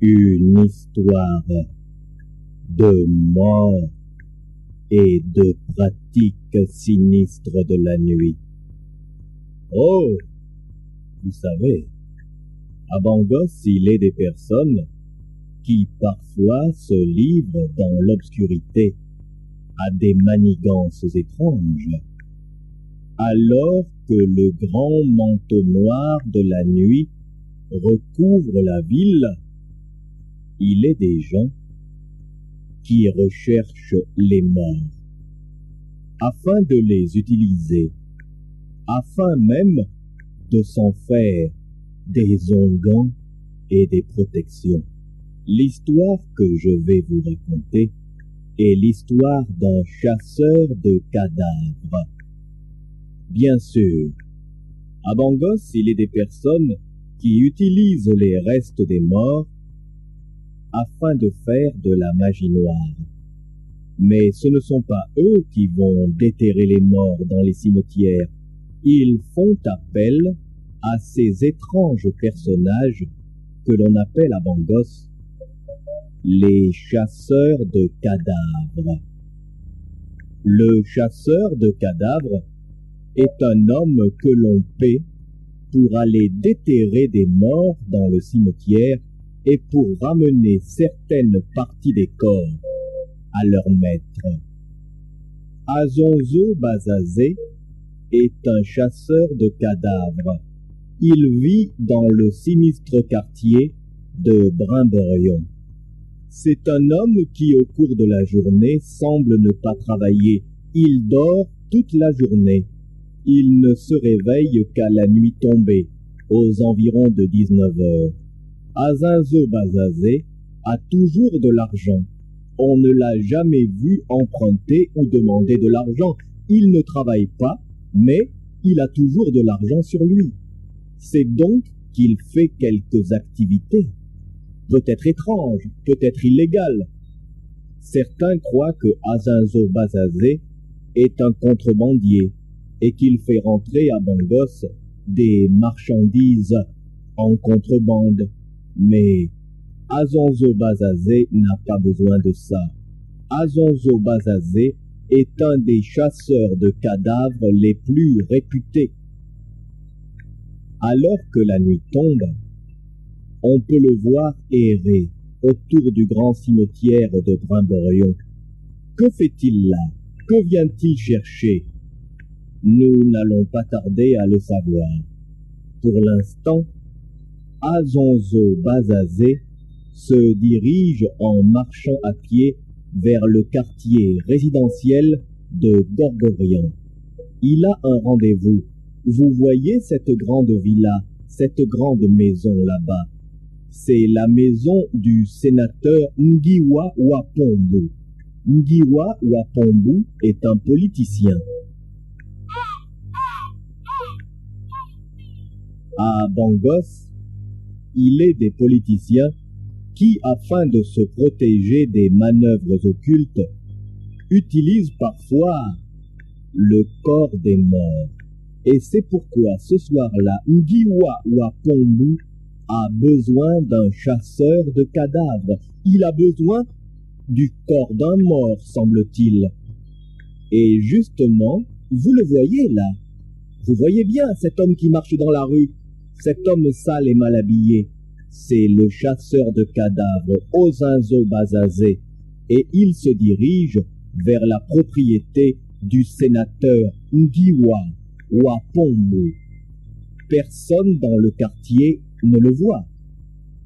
Une histoire de mort et de pratiques sinistres de la nuit. Oh, vous savez, à Bangos, il est des personnes qui parfois se livrent dans l'obscurité à des manigances étranges, alors que le grand manteau noir de la nuit recouvre la ville, il est des gens qui recherchent les morts afin de les utiliser, afin même de s'en faire des onguents et des protections. L'histoire que je vais vous raconter est l'histoire d'un chasseur de cadavres. Bien sûr, à Bangos, il est des personnes qui utilisent les restes des morts afin de faire de la magie noire. Mais ce ne sont pas eux qui vont déterrer les morts dans les cimetières. Ils font appel à ces étranges personnages que l'on appelle à Bangos les chasseurs de cadavres. Le chasseur de cadavres est un homme que l'on paie pour aller déterrer des morts dans le cimetière et pour ramener certaines parties des corps à leur maître. Azonzo Bazazé est un chasseur de cadavres. Il vit dans le sinistre quartier de Brimborion. C'est un homme qui, au cours de la journée, semble ne pas travailler. Il dort toute la journée. Il ne se réveille qu'à la nuit tombée, aux environs de 19 heures. Azinzo Bazazé a toujours de l'argent. On ne l'a jamais vu emprunter ou demander de l'argent. Il ne travaille pas, mais il a toujours de l'argent sur lui. C'est donc qu'il fait quelques activités peut-être étrange, peut-être illégal. Certains croient que Azinzo Bazazé est un contrebandier et qu'il fait rentrer à Bangos des marchandises en contrebande. Mais Azonzo Bazazé n'a pas besoin de ça. Azonzo Bazazé est un des chasseurs de cadavres les plus réputés. Alors que la nuit tombe, on peut le voir errer autour du grand cimetière de Brimborion. Que fait-il là? Que vient-il chercher? Nous n'allons pas tarder à le savoir. Pour l'instant, Azonzo Bazazé se dirige en marchant à pied vers le quartier résidentiel de Gorgorion. Il a un rendez-vous. Vous voyez cette grande villa, cette grande maison là-bas c'est la maison du sénateur Ngiwa Wapombu. Ngiwa Wapombu est un politicien. À Bangos, il est des politiciens qui, afin de se protéger des manœuvres occultes, utilisent parfois le corps des morts. Et c'est pourquoi ce soir-là, Ngiwa Wapombu a besoin d'un chasseur de cadavres. Il a besoin du corps d'un mort, semble-t-il. Et justement, vous le voyez là. Vous voyez bien cet homme qui marche dans la rue, cet homme sale et mal habillé. C'est le chasseur de cadavres, Ozinzo Bazazé, et il se dirige vers la propriété du sénateur Ngiwa Wapombu. Personne dans le quartier ne le voit.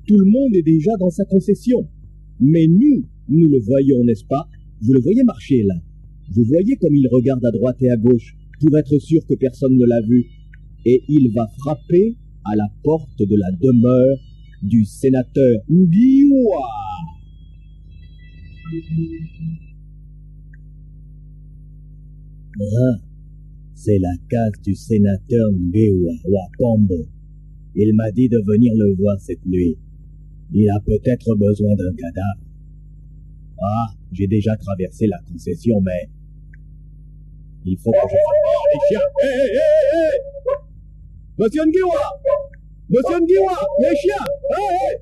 Tout le monde est déjà dans sa concession. Mais nous, nous le voyons, n'est-ce pas? Vous le voyez marcher là. Vous voyez comme il regarde à droite et à gauche pour être sûr que personne ne l'a vu. Et il va frapper à la porte de la demeure du sénateur Ndiwa. Ah, c'est la case du sénateur Ndiwa Wapombo. Il m'a dit de venir le voir cette nuit. Il a peut-être besoin d'un cadavre. Ah, j'ai déjà traversé la concession, mais il faut que je Monsieur Ngiwa Monsieur Ndiwa, les chiens. Hé,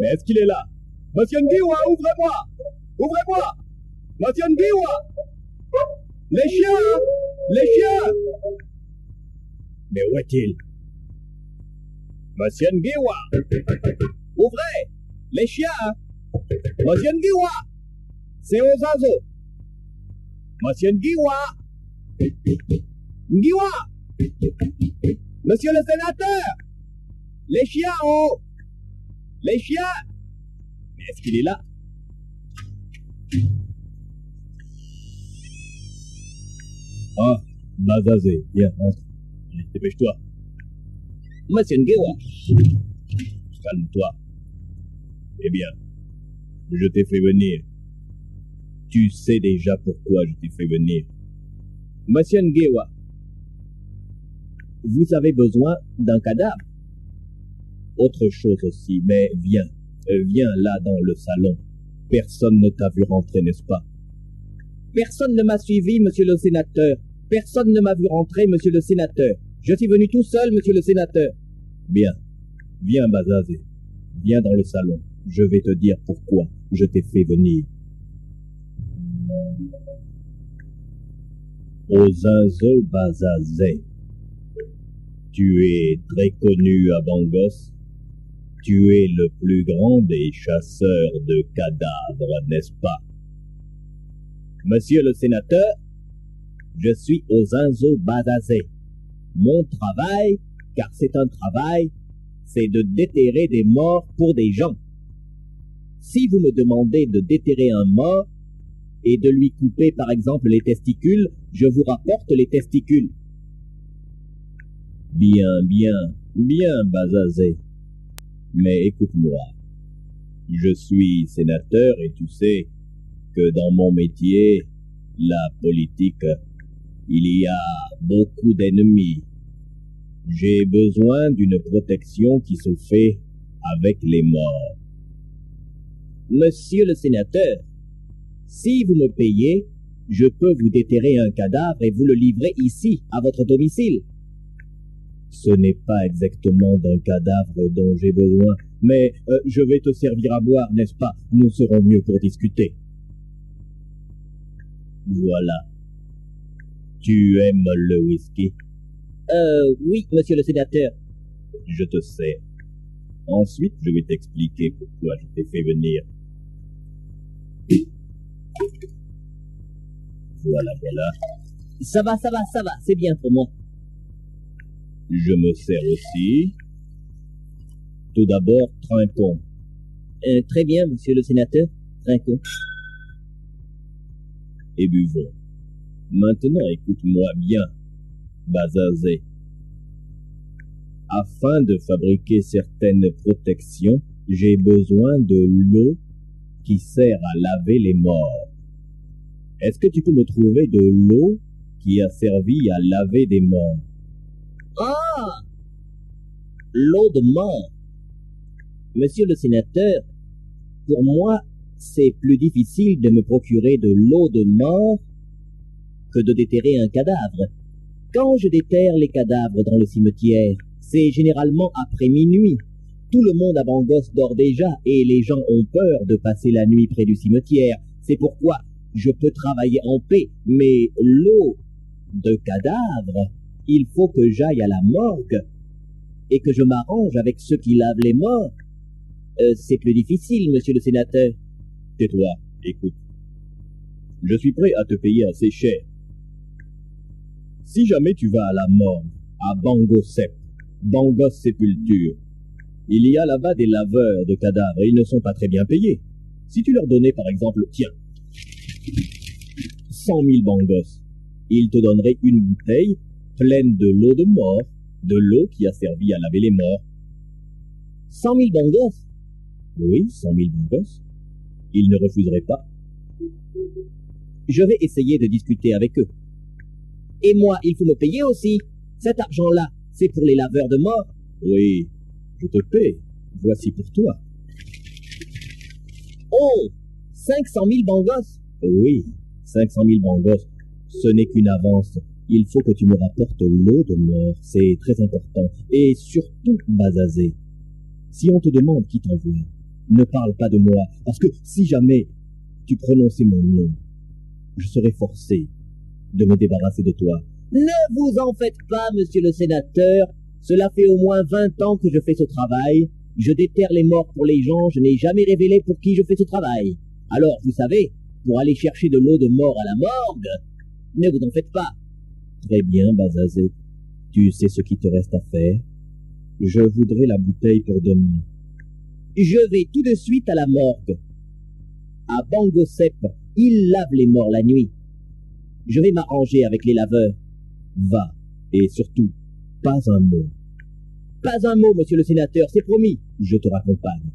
Mais est-ce qu'il est là? Monsieur Ndiwa, ouvrez-moi. Ouvrez-moi. Monsieur Ndiwa Les chiens. Les chiens. Mais où est-il? Monsieur Ndiwa Ouvrez. Les chiens. Monsieur Ndiwa C'est aux oiseaux. Monsieur Ndiwa Ndiwa Monsieur le sénateur Les chiens en haut Les chiens Mais est-ce qu'il est là? Ah, Bazazé, viens, entre. Allez, dépêche-toi. Ndiwa Calme-toi. Eh bien, je t'ai fait venir. Tu sais déjà pourquoi je t'ai fait venir. Monsieur Ngewa, vous avez besoin d'un cadavre. Autre chose aussi, mais viens, viens là dans le salon. Personne ne t'a vu rentrer, n'est-ce pas? Personne ne m'a suivi, monsieur le sénateur. Personne ne m'a vu rentrer, monsieur le sénateur. Je suis venu tout seul, monsieur le sénateur. Bien. Viens, Bazazé. Viens dans le salon. Je vais te dire pourquoi je t'ai fait venir. Ozinzo Bazazé. Tu es très connu à Bangos. Tu es le plus grand des chasseurs de cadavres, n'est-ce pas? Monsieur le sénateur, je suis Ozinzo Bazazé. Mon travail, car c'est un travail, c'est de déterrer des morts pour des gens. Si vous me demandez de déterrer un mort et de lui couper par exemple les testicules, je vous rapporte les testicules. Bien, bien, bien, Bazazé. Mais écoute-moi. Je suis sénateur et tu sais que dans mon métier, la politique, il y a beaucoup d'ennemis. J'ai besoin d'une protection qui se fait avec les morts. Monsieur le sénateur, si vous me payez, je peux vous déterrer un cadavre et vous le livrer ici, à votre domicile. Ce n'est pas exactement d'un cadavre dont j'ai besoin, mais euh, je vais te servir à boire, n'est-ce pas? Nous serons mieux pour discuter. Voilà. Tu aimes le whisky? Euh, oui, monsieur le sénateur. Je te sers. Ensuite, je vais t'expliquer pourquoi je t'ai fait venir. Voilà, voilà. Ça va, ça va, ça va, c'est bien pour moi. Je me sers aussi. Tout d'abord, trinquons. Euh, très bien, monsieur le sénateur. Trinquons. Et buvons. Maintenant, écoute-moi bien, Bazazé. Afin de fabriquer certaines protections, j'ai besoin de l'eau qui sert à laver les morts. Est-ce que tu peux me trouver de l'eau qui a servi à laver des morts? L'eau de mort. Monsieur le sénateur, pour moi, c'est plus difficile de me procurer de l'eau de mort que de déterrer un cadavre. Quand je déterre les cadavres dans le cimetière, c'est généralement après minuit. Tout le monde à Bangos dort déjà et les gens ont peur de passer la nuit près du cimetière. C'est pourquoi je peux travailler en paix, mais l'eau de cadavre, il faut que j'aille à la morgue et que je m'arrange avec ceux qui lavent les morts. Euh, c'est plus difficile, monsieur le sénateur. Tais-toi, écoute. Je suis prêt à te payer assez cher. Si jamais tu vas à la morgue, à Bangosep, Bangos Sépulture, il y a là-bas des laveurs de cadavres et ils ne sont pas très bien payés. Si tu leur donnais par exemple, tiens, 100 000 bangos, ils te donneraient une bouteille pleine de l'eau de mort, de l'eau qui a servi à laver les morts. 100 000 bangos Oui, 100 000 bangos. Ils ne refuseraient pas. Je vais essayer de discuter avec eux. Et moi, il faut me payer aussi. Cet argent-là, c'est pour les laveurs de morts. Oui, je te paie. Voici pour toi. Oh 500 000 bangos Oui, 500 000 bangos. Ce n'est qu'une avance. Il faut que tu me rapportes l'eau de mort, c'est très important. Et surtout, Bazazé, si on te demande qui t'envoie, ne parle pas de moi, parce que si jamais tu prononçais mon nom, je serais forcé de me débarrasser de toi. Ne vous en faites pas, monsieur le sénateur. Cela fait au moins vingt ans que je fais ce travail. Je déterre les morts pour les gens, je n'ai jamais révélé pour qui je fais ce travail. Alors, vous savez, pour aller chercher de l'eau de mort à la morgue, ne vous en faites pas. Très bien, Bazazé. Tu sais ce qui te reste à faire. Je voudrais la bouteille pour demain. Je vais tout de suite à la morgue. À Bangosep, ils lavent les morts la nuit. Je vais m'arranger avec les laveurs. Va, et surtout, pas un mot. Pas un mot, monsieur le sénateur, c'est promis. Je te raccompagne.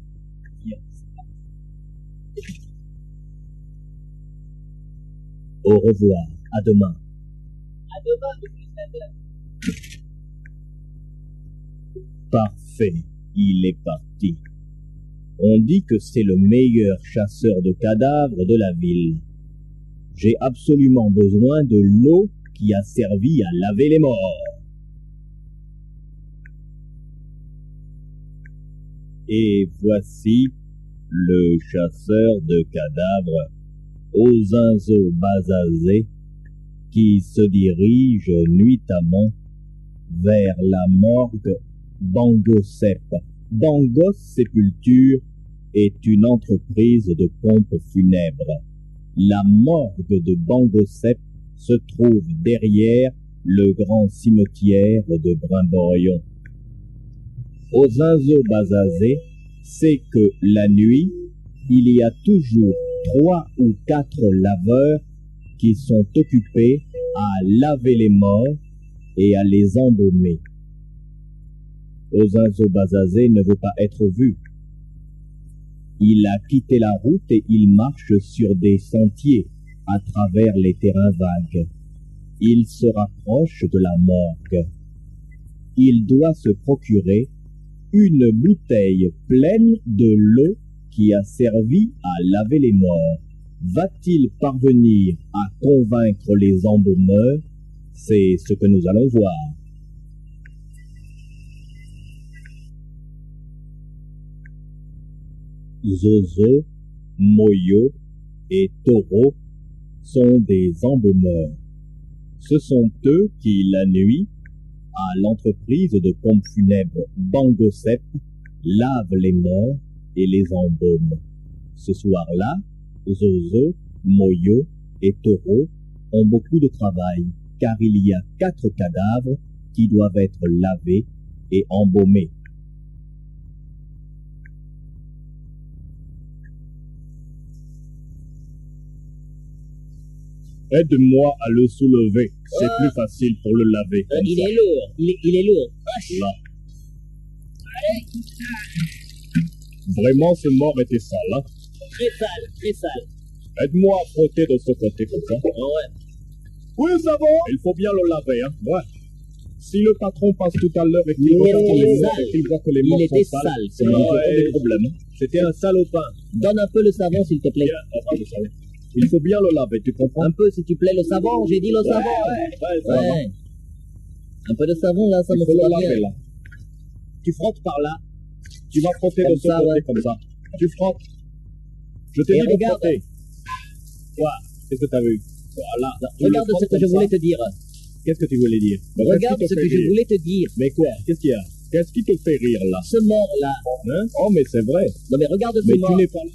Au revoir, à demain. Parfait, il est parti. On dit que c'est le meilleur chasseur de cadavres de la ville. J'ai absolument besoin de l'eau qui a servi à laver les morts. Et voici le chasseur de cadavres Ozinzo Bazazé qui se dirige nuitamment vers la morgue Bangosep. Bangos Sépulture est une entreprise de pompes funèbres. La morgue de Bangosep se trouve derrière le grand cimetière de Brimborion. Ozinzo Bazazé sait que la nuit, il y a toujours trois ou quatre laveurs qui sont occupés à laver les morts et à les embaumer. Ozinzo Bazazé ne veut pas être vu. Il a quitté la route et il marche sur des sentiers à travers les terrains vagues. Il se rapproche de la morgue. Il doit se procurer une bouteille pleine de l'eau qui a servi à laver les morts. Va-t-il parvenir à convaincre les embaumeurs? C'est ce que nous allons voir. Zozo, Moyo et Toro sont des embaumeurs. Ce sont eux qui, la nuit, à l'entreprise de pompes funèbres Bangosep, lavent les morts et les embaument. Ce soir-là, Zozo, Moyo et Toro ont beaucoup de travail, car il y a quatre cadavres qui doivent être lavés et embaumés. Aide-moi à le soulever. C'est plus facile pour le laver. Comme il ça. est lourd, il est, il est lourd. Là. Vraiment, ce mort était sale. hein. Très sale, très sale. Aide-moi à frotter de ce côté comme ça. Ouais. Oui, ça va. Il faut bien le laver. Hein. Ouais. Si le patron passe tout à l'heure et qu'il voit que les morts sont sales, sale, c'est a des problèmes. hein. C'était un salopin. Donne un peu le savon, s'il te plaît. Bien, le. Il faut bien le laver, tu comprends? Un peu, s'il te plaît, le savon. J'ai dit le savon. ouais, va. Ouais. Un peu de savon, là, ça Il me faut le fait laver bien. là. Tu frottes par là. Tu vas frotter Comme de ce ça, côté ouais. comme ça. Tu frottes. Je Et de regarde. Quoi Qu'est-ce que tu as vu Voilà. Tu Regarde ce que je voulais ça. te dire. Qu'est-ce que tu voulais dire Mais Regarde ce te que je voulais te dire. Mais quoi Qu'est-ce qu'il y a Qu'est-ce qui te fait rire là Ce mort-là. hein Oh, mais c'est vrai. Non, mais regarde ce Mais tu mort. n'es pas là.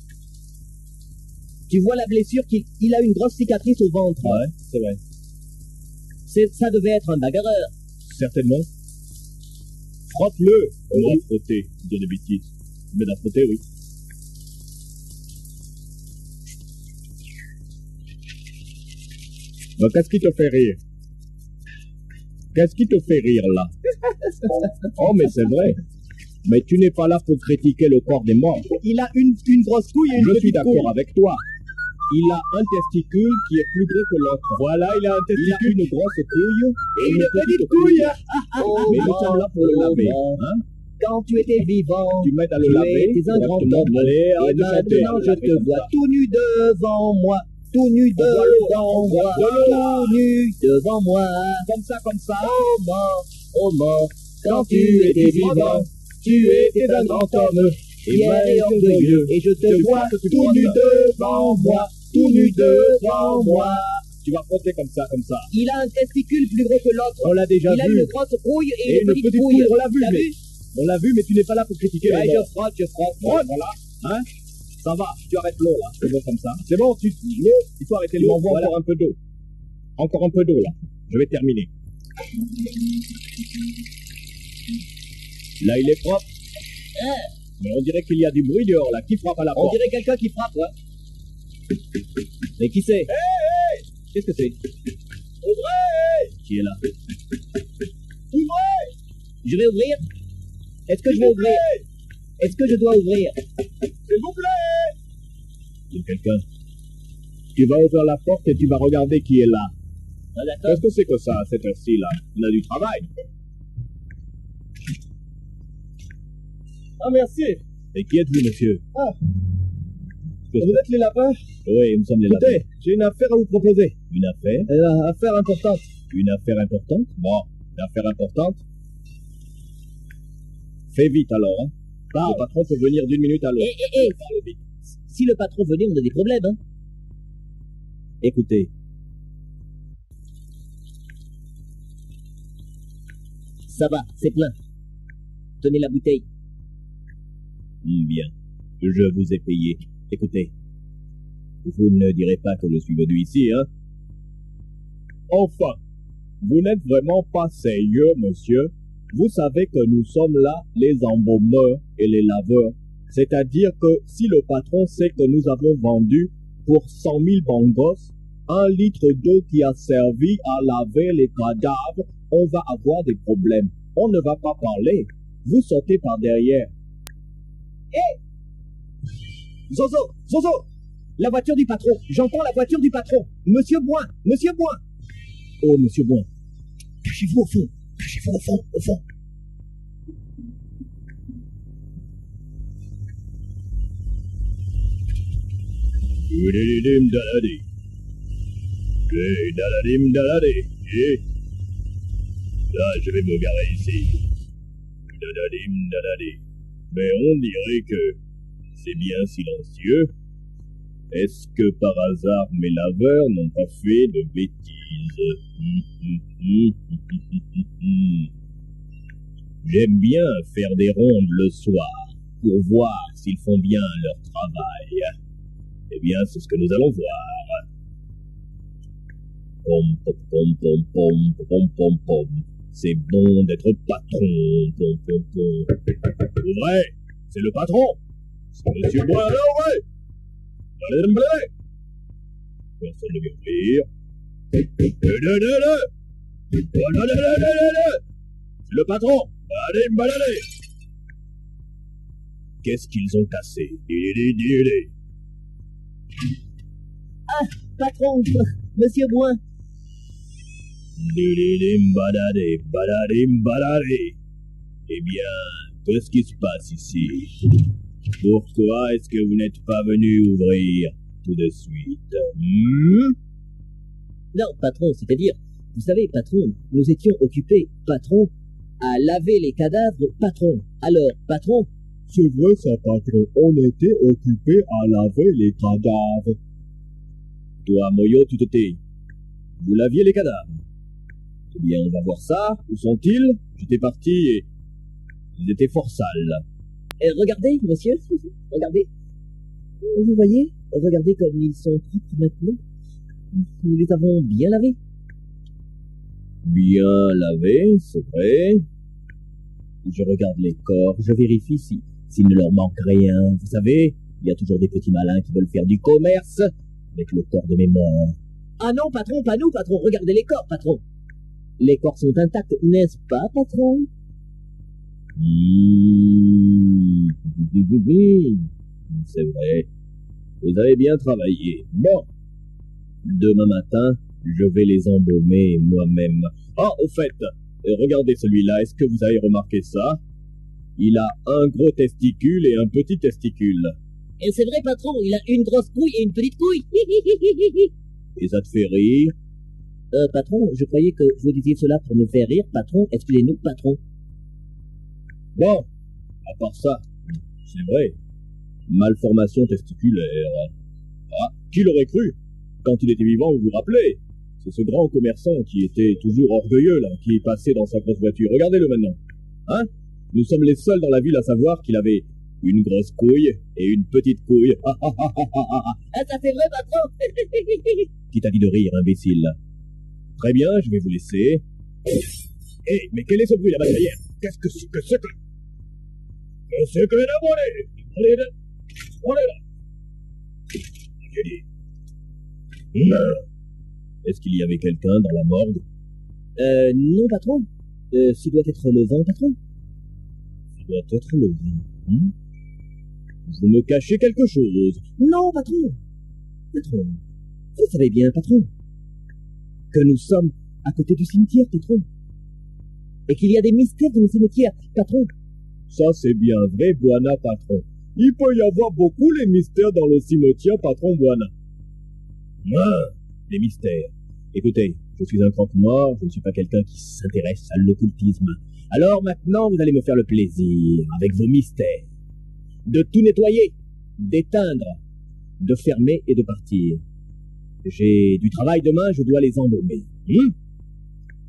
Tu vois la blessure qu'il il a une grosse cicatrice au ventre. Ouais, c'est vrai. Ça devait être un bagarreur. Certainement. Frotte-le. On va frotter. Des bêtises. Mais d'un frotter, oui. Qu'est-ce qui te fait rire? Qu'est-ce qui te fait rire là? Oh, mais c'est vrai. Mais tu n'es pas là pour critiquer le corps des morts. Il a une, une grosse couille et une Je suis d'accord avec toi. Il a un testicule qui est plus gros que l'autre. Voilà, il a un testicule, une grosse couille et une, petite couille. Mais nous sommes là pour le laver. Hein? Quand tu étais vivant, Tu m'aides à le tu laver. étais un grand homme. Et maintenant je te vois tout nu devant moi. Tout nu devant moi, tout nu devant moi. Comme ça, comme ça. Oh mort, oh mort, quand tu étais vivant, tu étais un grand homme, et orgueilleux, et je te vois tout nu devant moi, tout nu devant moi. Tu vas frotter comme ça, comme ça. Il a un testicule plus gros que l'autre. On l'a déjà Il a vu. une grosse couille et, Et une petite couille. on l'a vu, mais- vu On l'a vu, mais tu n'es pas là pour critiquer Ouais, je frotte, je frotte. Frotte, voilà. Hein? Ça va, tu arrêtes l'eau là. C'est bon comme ça. C'est bon, tu l'eau, il faut arrêter l'eau. m'envoies Voilà. encore un peu d'eau. Encore un peu d'eau là. Je vais terminer. Là, il est propre. Mais on dirait qu'il y a du bruit dehors là. Qui frappe à la On porte dirait quelqu'un qui frappe, ouais. Mais qui c'est Qu'est-ce que c'est Ouvrez Qui est là Ouvrez Je vais ouvrir Est-ce que je vais ouvrir Est-ce que je dois ouvrir S'il vous plaît Il a quelqu'un. Tu vas ouvrir la porte et tu vas regarder qui est là. Ah. Qu'est-ce que c'est que ça cette heure-ci là? On a du travail. Ah, merci. Et qui êtes-vous, monsieur? Ah. Vous êtes les lapins? Oui, nous sommes les lapins. Écoutez, j'ai une affaire à vous proposer. Une affaire? Une affaire importante. Une affaire importante? Bon, une affaire importante Fais vite alors, hein. Le patron peut venir d'une minute à Eh, l'autre. eh, eh, Parle vite. Si le patron venait, on a des problèmes, hein. Écoutez, Ça va, c'est plein. Tenez la bouteille. hum, bien. Je vous ai payé. Écoutez, vous ne direz pas que je suis venu ici, hein Enfin, vous n'êtes vraiment pas sérieux, monsieur. Vous savez que nous sommes là les embaumeurs et les laveurs. C'est-à-dire que si le patron sait que nous avons vendu pour 100 000 bangos un litre d'eau qui a servi à laver les cadavres, on va avoir des problèmes. On ne va pas parler. Vous sautez par derrière. Zozo, Zozo La voiture du patron. J'entends la voiture du patron. Monsieur Boin, Monsieur Boin. Oh, monsieur Bon, Cachez-vous au fond. Cachez-vous au fond, au fond. Daladim daladi. Eh, daladim daladi. Eh. Là, je vais me garer ici. Daladim daladi. Mais on dirait que c'est bien silencieux. Est-ce que par hasard mes laveurs n'ont pas fait de bêtises? J'aime bien faire des rondes le soir pour voir s'ils font bien leur travail. Eh bien, c'est ce que nous allons voir. Pom, pom, pom, pom, pom, pom, pom. C'est bon d'être patron. Pom, C'est le patron C'est Monsieur Bois, ouvrez Allez, allez. Personne ne veut ouvrir. C'est le patron Allez, me Qu'est-ce qu'ils ont cassé? Didi. Patron, Monsieur badade. Eh bien, qu'est-ce qui se passe ici? Pourquoi est-ce que vous n'êtes pas venu ouvrir tout de suite? Hmm? Non, patron, c'est-à-dire, vous savez, patron, nous étions occupés, patron, à laver les cadavres, patron. Alors, patron, C'est vrai ça, patron. On était occupé à laver les cadavres. Toi, Moyo, tu te tais. Vous laviez les cadavres. Eh bien, on va voir ça. Où sont-ils? J'étais parti et... Ils étaient fort sales. eh, regardez, monsieur, regardez. Vous voyez, regardez comme ils sont propres maintenant. Nous les avons bien lavés. Bien lavés, c'est vrai. Je regarde les corps, je vérifie si s'il ne leur manque rien. Vous savez, il y a toujours des petits malins qui veulent faire du commerce avec le corps de mes morts. Ah non, patron, pas nous, patron, regardez les corps, patron. Les corps sont intacts, n'est-ce pas, patron? Mmh. C'est vrai. Vous avez bien travaillé. Bon. Demain matin, je vais les embaumer moi-même. Ah, au fait, euh, regardez celui-là. Est-ce que vous avez remarqué ça? Il a un gros testicule et un petit testicule. Et c'est vrai, patron, il a une grosse couille et une petite couille. Et ça te fait rire? Euh, patron, je croyais que vous disiez cela pour nous faire rire, patron. Excusez-nous, patron. Bon, à part ça, c'est vrai. Malformation testiculaire. Ah, qui l'aurait cru? Quand il était vivant, vous vous rappelez? C'est ce grand commerçant qui était toujours orgueilleux, là, qui passait dans sa grosse voiture. Regardez-le maintenant. Hein? Nous sommes les seuls dans la ville à savoir qu'il avait une grosse couille et une petite couille. ah, ça c'est vrai, patron. Qui t'a dit de rire, imbécile? Très bien, je vais vous laisser. Hé, hey, mais quel est ce bruit là-bas derrière Qu'est-ce que c'est que c'est que... Qu'est-ce que c'est que la volée Allez là. Allez là. J'ai dit... Est-ce qu'il y avait quelqu'un dans la morgue? Euh, non, patron. Euh, ce doit être le vent, patron. Doit être le vent. Hmm vous me cachez quelque chose. Non, patron. Patron. Vous savez bien, patron, que nous sommes à côté du cimetière, patron. Et qu'il y a des mystères dans le cimetière, patron. Ça, c'est bien vrai, Buana, patron. Il peut y avoir beaucoup les mystères dans le cimetière, patron Buana. Ah, les mystères. Écoutez, je suis un croque-mort, je ne suis pas quelqu'un qui s'intéresse à l'occultisme. Alors maintenant, vous allez me faire le plaisir, avec vos mystères, de tout nettoyer, d'éteindre, de fermer et de partir. J'ai du travail demain, je dois les embaumer. Hmm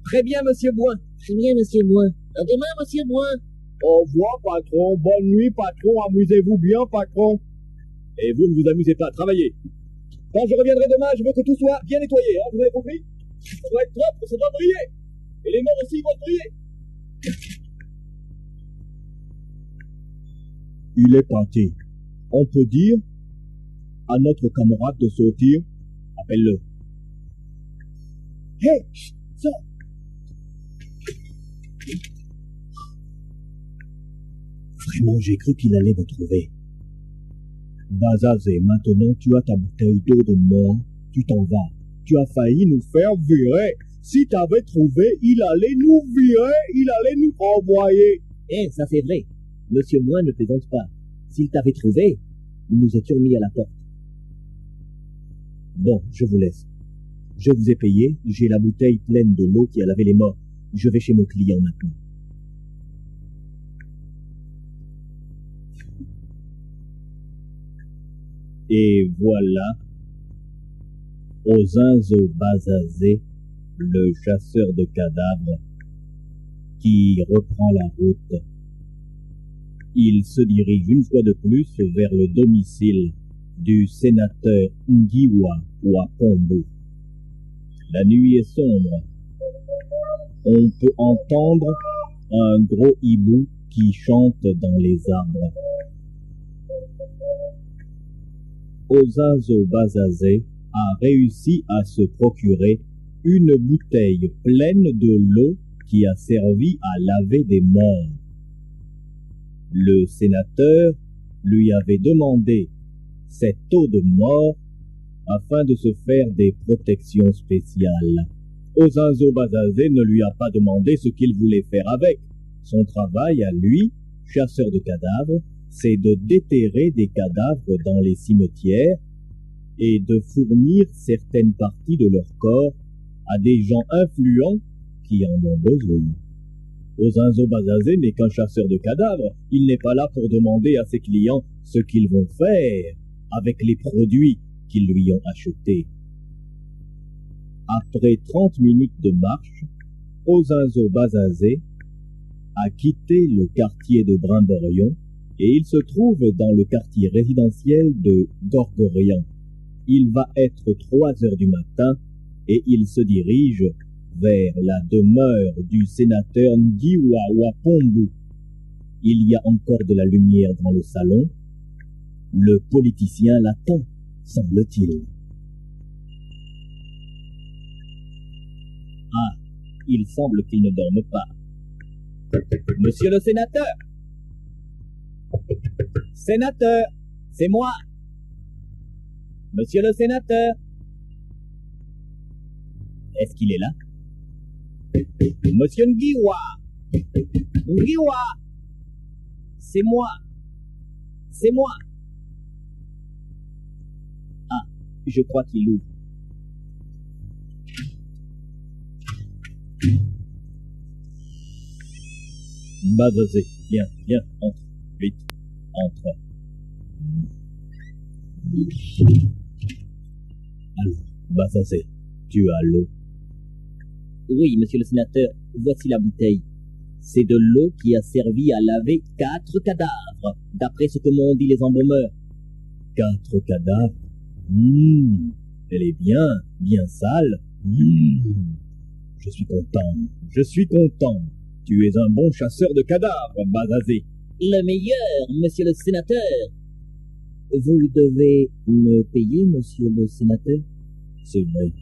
Très bien, monsieur Boin. Très bien, monsieur Boin. À demain, monsieur Boin. Au revoir, patron. Bonne nuit, patron. Amusez-vous bien, patron. Et vous ne vous amusez pas, travaillez. Quand je reviendrai demain, je veux que tout soit bien nettoyé, hein, vous avez compris? Ça doit être propre, ça doit briller. Et les morts aussi vont briller. Il est parti. On peut dire à notre camarade de sortir Appelle-le. Hé, hey, ça. Vraiment, j'ai cru qu'il allait me trouver. Bazazé, maintenant tu as ta bouteille d'eau de mort, tu t'en vas. Tu as failli nous faire virer. Si t'avais trouvé, il allait nous virer, il allait nous envoyer. Eh, ça c'est vrai. Monsieur Moin ne plaisante pas. S'il t'avait trouvé, nous nous étions mis à la porte. Bon, je vous laisse. Je vous ai payé, j'ai la bouteille pleine de l'eau qui a lavé les morts. Je vais chez mon client maintenant. Et voilà, Ozinzo Bazazé, le chasseur de cadavres, qui reprend la route. Il se dirige une fois de plus vers le domicile du sénateur Ngiwa Wapombo. La nuit est sombre. On peut entendre un gros hibou qui chante dans les arbres. Ozazo Bazazé a réussi à se procurer une bouteille pleine de l'eau qui a servi à laver des morts. Le sénateur lui avait demandé cette eau de mort afin de se faire des protections spéciales. Ozinzo Bazazé ne lui a pas demandé ce qu'il voulait faire avec. Son travail à lui, chasseur de cadavres, c'est de déterrer des cadavres dans les cimetières et de fournir certaines parties de leur corps à des gens influents qui en ont besoin. Ozinzo Bazazé n'est qu'un chasseur de cadavres, il n'est pas là pour demander à ses clients ce qu'ils vont faire avec les produits qu'ils lui ont achetés. Après trente minutes de marche, Ozinzo Bazazé a quitté le quartier de Brimborion et il se trouve dans le quartier résidentiel de Gorgorian. Il va être trois heures du matin et il se dirige vers la demeure du sénateur Ndiwa Wapombu. Il y a encore de la lumière dans le salon. Le politicien l'attend, semble-t-il. Ah, il semble qu'il ne dorme pas. Monsieur le sénateur Sénateur, c'est moi. Monsieur le sénateur. Est-ce qu'il est là? Monsieur Ngiwa. Ngiwa. C'est moi. C'est moi. Je crois qu'il ouvre. Bazazé, viens, viens, entre, vite, entre. Alors, Bazazé, tu as l'eau. Oui, monsieur le sénateur, voici la bouteille. C'est de l'eau qui a servi à laver quatre cadavres, d'après ce que m'ont dit les embaumeurs. Quatre cadavres? Hum, Elle est bien, bien sale. Hum, Je suis content, je suis content. Tu es un bon chasseur de cadavres, Bazazé. Le meilleur, monsieur le sénateur. Vous devez me payer, monsieur le sénateur C'est vrai.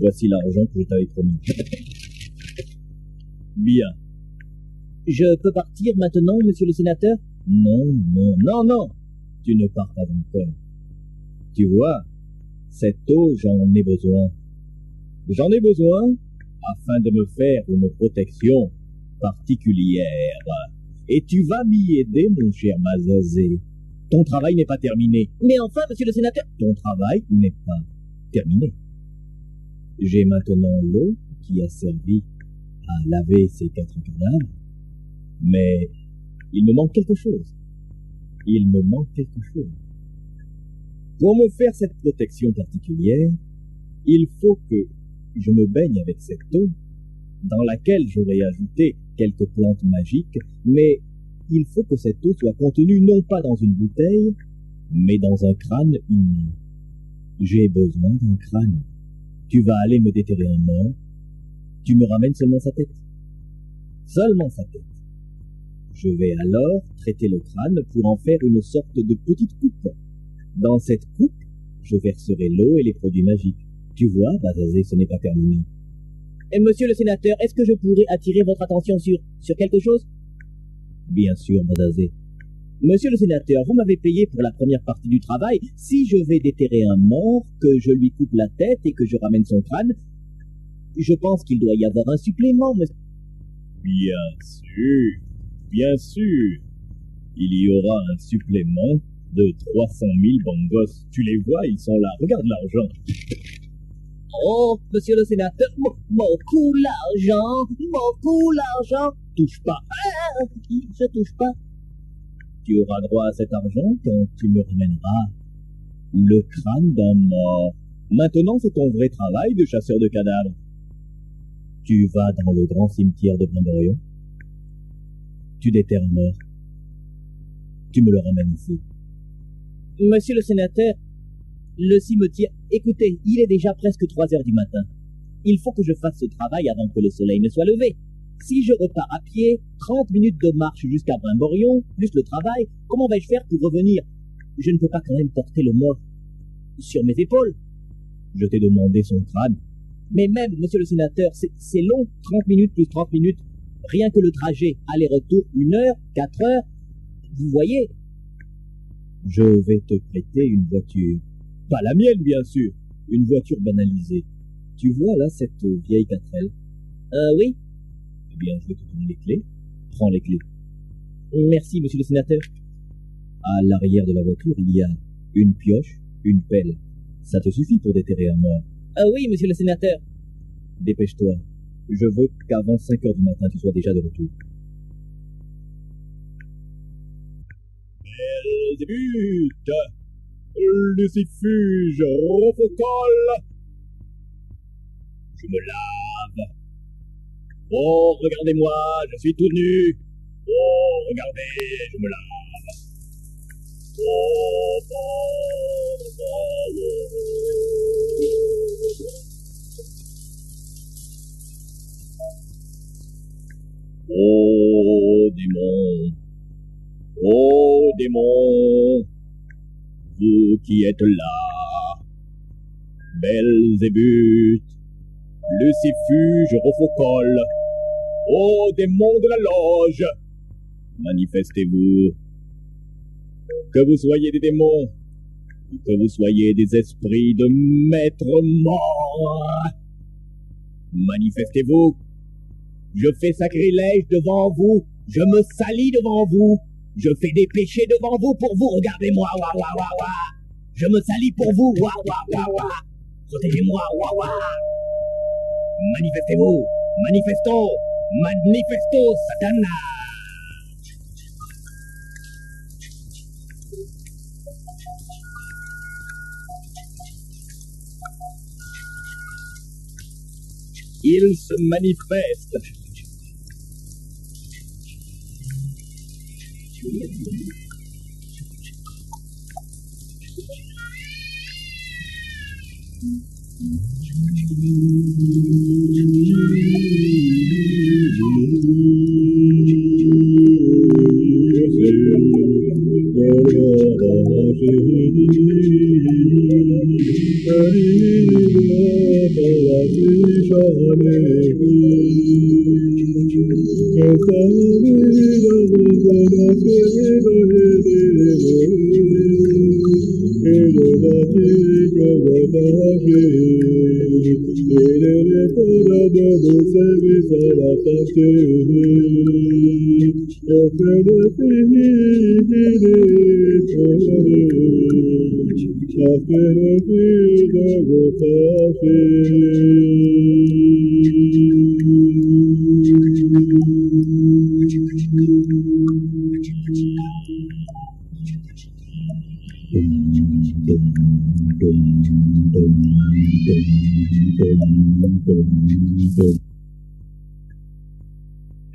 Voici l'argent que je t'avais promis. Bien. Je peux partir maintenant, monsieur le sénateur? Non, non, non, non. Tu ne pars pas encore. Tu vois, cette eau, j'en ai besoin. J'en ai besoin afin de me faire une protection particulière. Et tu vas m'y aider, mon cher Mazazé. Ton travail n'est pas terminé. Mais enfin, monsieur le sénateur Ton travail n'est pas terminé. J'ai maintenant l'eau qui a servi à laver ces quatre cadavres, mais il me manque quelque chose. Il me manque quelque chose. Pour me faire cette protection particulière, il faut que je me baigne avec cette eau, dans laquelle j'aurai ajouté quelques plantes magiques, mais il faut que cette eau soit contenue non pas dans une bouteille, mais dans un crâne humain. J'ai besoin d'un crâne. Tu vas aller me déterrer un mort, tu me ramènes seulement sa tête. Seulement sa tête. Je vais alors traiter le crâne pour en faire une sorte de petite coupe. Dans cette coupe, je verserai l'eau et les produits magiques. Tu vois, Bazazé, ce n'est pas terminé. Et monsieur le sénateur, est-ce que je pourrais attirer votre attention sur, sur quelque chose? Bien sûr, Bazazé. Monsieur le sénateur, vous m'avez payé pour la première partie du travail. Si je vais déterrer un mort, que je lui coupe la tête et que je ramène son crâne, je pense qu'il doit y avoir un supplément, monsieur. Bien sûr, bien sûr. Il y aura un supplément de 300 000 bongos. Tu les vois, ils sont là. Regarde l'argent. Oh, monsieur le sénateur, beaucoup l'argent, beaucoup l'argent. Touche pas. Ah, je touche pas. Tu auras droit à cet argent quand tu me ramèneras le crâne d'un mort. Maintenant, c'est ton vrai travail de chasseur de cadavres. Tu vas dans le grand cimetière de Brimborion. Tu déterres un mort. Tu me le ramènes ici. Monsieur le sénateur, le cimetière... Écoutez, il est déjà presque 3 heures du matin. Il faut que je fasse ce travail avant que le soleil ne soit levé. Si je repars à pied, 30 minutes de marche jusqu'à Brimborion, plus le travail, comment vais-je faire pour revenir? Je ne peux pas quand même porter le mort sur mes épaules. Je t'ai demandé son crâne. Mais même, monsieur le sénateur, c'est long, 30 minutes plus 30 minutes. Rien que le trajet, aller-retour, une heure, quatre heures. Vous voyez? Je vais te prêter une voiture. Pas la mienne, bien sûr. Une voiture banalisée. Tu vois là cette vieille 4L Euh, oui. Eh bien, je vais te donner les clés. Prends les clés. Merci, monsieur le sénateur. À l'arrière de la voiture, il y a une pioche, une pelle. Ça te suffit pour déterrer un mort. Euh, oui, monsieur le sénateur. Dépêche-toi. Je veux qu'avant 5 heures du matin, tu sois déjà de retour. Belzébuth, Lucifuge, Rofocolle. Je me lave. Oh, regardez-moi, je suis tout nu. Oh, regardez, je me lave. Oh, oh, oh, oh. Démon, ô démon, vous qui êtes là, Belzébuth, Lucifuge, Rofocolle, ô démon de la loge, manifestez-vous. Que vous soyez des démons, ou que vous soyez des esprits de maître mort, manifestez-vous. Je fais sacrilège devant vous. Je me salis devant vous. Je fais des péchés devant vous pour vous. Regardez-moi. Ouah, ouah, ouah, ouah. Je me salis pour vous. Wa, wa, wa, wa. Protégez-moi. Wa, wa. Manifestez-vous. Manifesto. Manifesto, Satana. Il se manifeste. Thank you.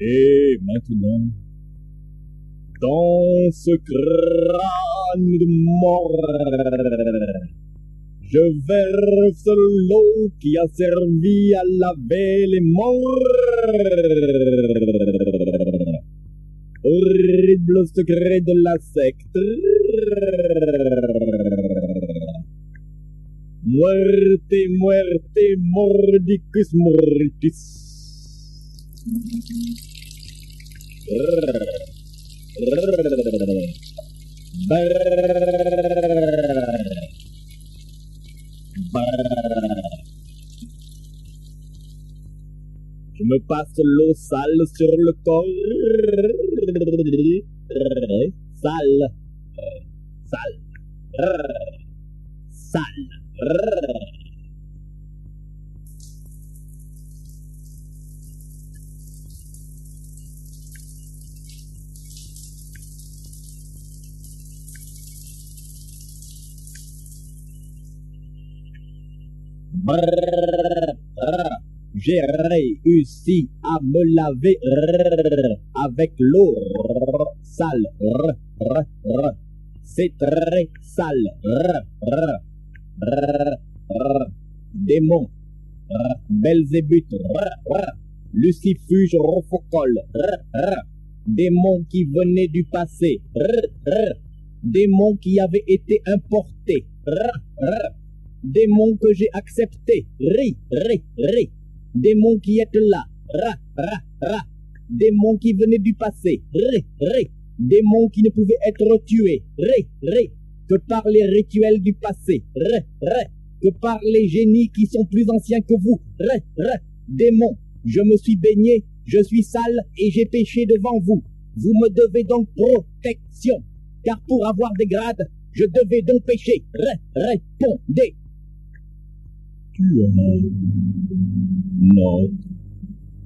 Et maintenant, dans ce crâne de mort, je verse l'eau qui a servi à laver les morts. Horrible secret de la secte. Muerte, muerte, mordicus mortis. Je me passe l'eau sale sur le corps. Sale. Sale. Sale. J'ai réussi à me laver avec l'eau sale. C'est très sale. Démon. Belzébuth. Lucifuge Rophocol. Démon qui venait du passé. Démon qui avait été importé démon que j'ai accepté, démon qui est là, ra, ra, ra, démon qui venait du passé, ri, ri, démon qui ne pouvait être tué, ri, ri, que par les rituels du passé, ri, ri, que par les génies qui sont plus anciens que vous, ri, ri, démon, je me suis baigné, je suis sale et j'ai péché devant vous. Vous me devez donc protection, car pour avoir des grades, je devais donc pécher. répondez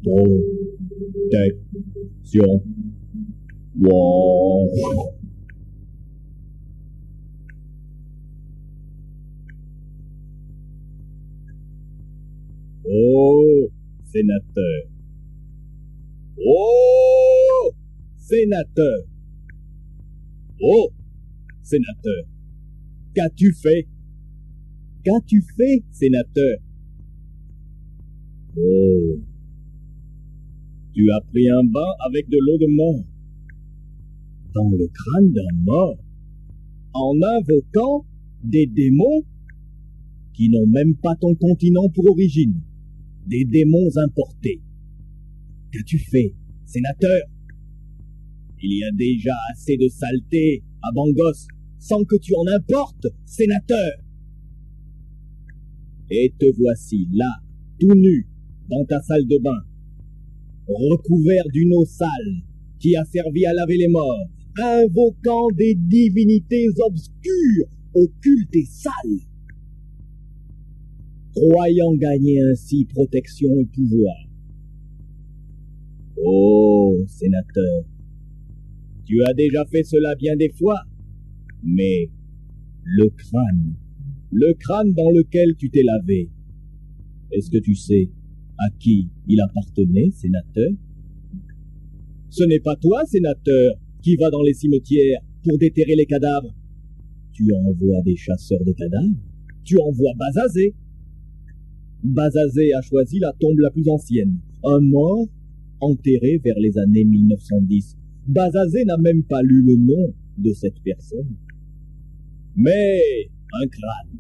protection. Oh, sénateur. Oh, sénateur. Oh, sénateur. Qu'as-tu fait? Qu'as-tu fait, sénateur Oh. Tu as pris un bain avec de l'eau de mort. Dans le crâne d'un mort. En invoquant des démons qui n'ont même pas ton continent pour origine. Des démons importés. Qu'as-tu fait, sénateur Il y a déjà assez de saleté à Bangos sans que tu en importes, sénateur. Et te voici là, tout nu, dans ta salle de bain, recouvert d'une eau sale qui a servi à laver les morts, invoquant des divinités obscures occulte et sale. Croyant gagner ainsi protection et pouvoir. Oh, sénateur, tu as déjà fait cela bien des fois, mais le crâne, le crâne dans lequel tu t'es lavé, est-ce que tu sais à qui il appartenait, sénateur? Ce n'est pas toi, sénateur, qui va dans les cimetières pour déterrer les cadavres. Tu envoies des chasseurs de cadavres, tu envoies Bazazé. Bazazé a choisi la tombe la plus ancienne, un mort enterré vers les années 1910. Bazazé n'a même pas lu le nom de cette personne. Mais un crâne,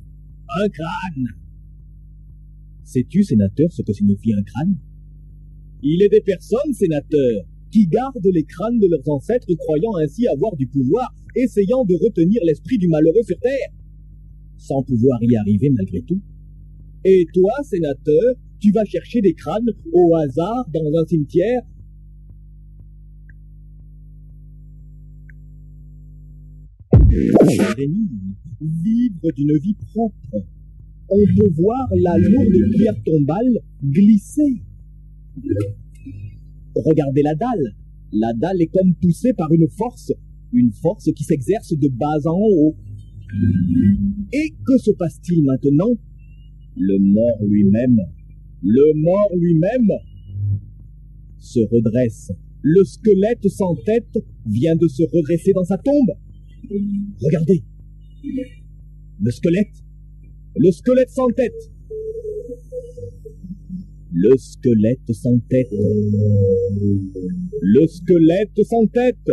un crâne. Sais-tu, sénateur, ce que signifie un crâne? Il est des personnes, sénateur, qui gardent les crânes de leurs ancêtres croyant ainsi avoir du pouvoir, essayant de retenir l'esprit du malheureux sur terre, sans pouvoir y arriver malgré tout. Et toi, sénateur, tu vas chercher des crânes au hasard dans un cimetière? Vivre d'une vie propre. On peut voir la lourde pierre tombale glisser. Regardez la dalle. La dalle est comme poussée par une force, une force qui s'exerce de bas en haut. Et que se passe-t-il maintenant? Le mort lui-même, le mort lui-même se redresse. Le squelette sans tête vient de se redresser dans sa tombe. Regardez. Le squelette. Le squelette sans tête. Le squelette sans tête. Le squelette sans tête.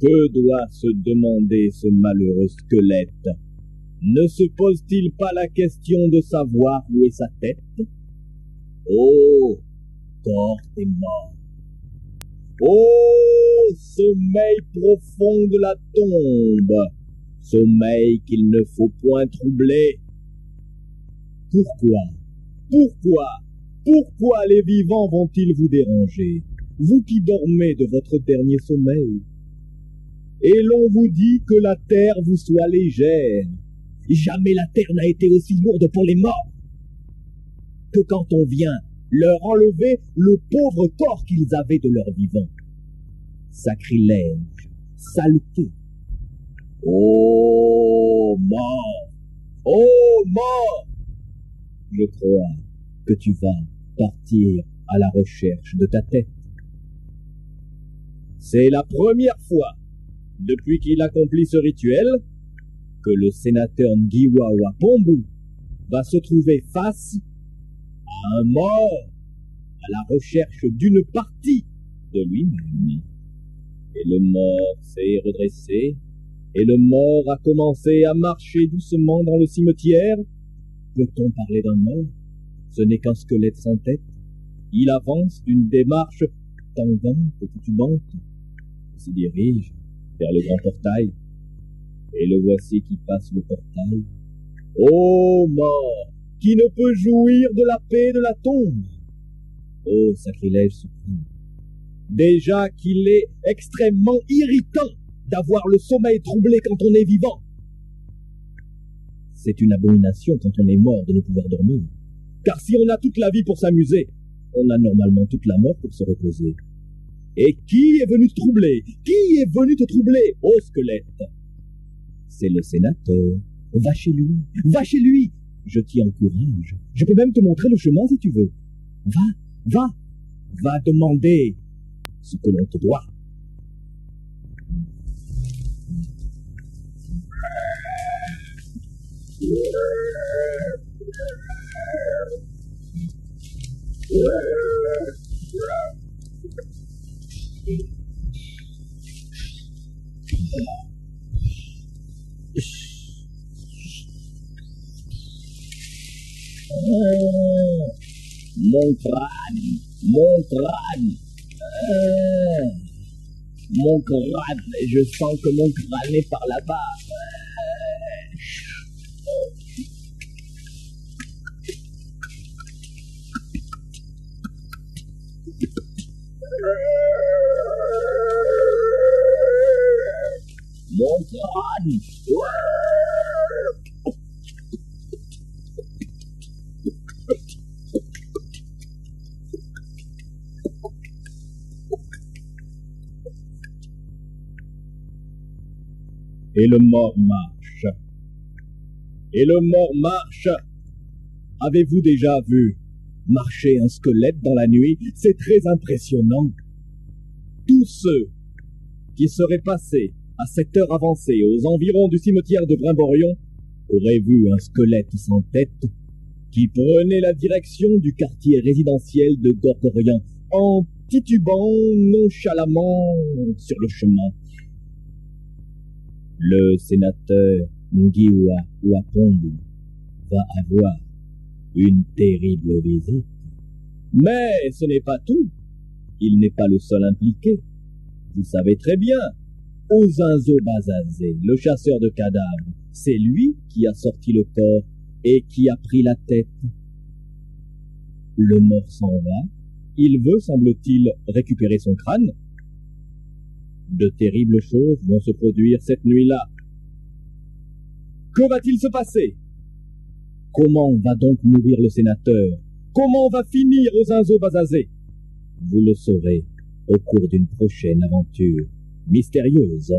Que doit se demander ce malheureux squelette? Ne se pose-t-il pas la question de savoir où est sa tête? Oh, corps est mort. Oh, sommeil profond de la tombe, sommeil qu'il ne faut point troubler. Pourquoi, pourquoi, pourquoi les vivants vont-ils vous déranger, vous qui dormez de votre dernier sommeil. Et l'on vous dit que la terre vous soit légère. Jamais la terre n'a été aussi lourde pour les morts que quand on vient leur enlever le pauvre corps qu'ils avaient de leur vivant. Sacrilège, saleté. Oh mort, oh mort, je crois que tu vas partir à la recherche de ta tête. C'est la première fois, depuis qu'il accomplit ce rituel, que le sénateur Ngiwa Wapombu va se trouver face un mort à la recherche d'une partie de lui-même. Et le mort s'est redressé, et le mort a commencé à marcher doucement dans le cimetière. Peut-on parler d'un mort? Ce n'est qu'un squelette sans tête. Il avance d'une démarche tendante et titubante, se dirige vers le grand portail, et le voici qui passe le portail. Ô mort qui ne peut jouir de la paix de la tombe. Oh sacrilège suprême. Déjà qu'il est extrêmement irritant d'avoir le sommeil troublé quand on est vivant. C'est une abomination quand on est mort de ne pouvoir dormir. Car si on a toute la vie pour s'amuser, on a normalement toute la mort pour se reposer. Et qui est venu te troubler? Qui est venu te troubler, ô squelette? C'est le sénateur. Va chez lui, va chez lui, je t'y encourage. Je peux même te montrer le chemin si tu veux. Va, va, va demander ce que l'on te doit. Mon crâne, mon crâne. Euh, mon crâne, je sens que mon crâne est par là-bas. Mon crâne Et le mort marche. Et le mort marche. Avez-vous déjà vu marcher un squelette dans la nuit? C'est très impressionnant. Tous ceux qui seraient passés à cette heure avancée aux environs du cimetière de Brimborion auraient vu un squelette sans tête qui prenait la direction du quartier résidentiel de Gorgorian en titubant nonchalamment sur le chemin. Le sénateur Ngiwa Wapondu va avoir une terrible visite. Mais ce n'est pas tout. Il n'est pas le seul impliqué. Vous savez très bien, Ozinzo Bazazé, le chasseur de cadavres, c'est lui qui a sorti le corps et qui a pris la tête. Le mort s'en va. Il veut, semble-t-il, récupérer son crâne. De terribles choses vont se produire cette nuit-là. Que va-t-il se passer? Comment va donc mourir le sénateur? Comment va finir Ozinzo Bazazé Vous le saurez au cours d'une prochaine aventure mystérieuse.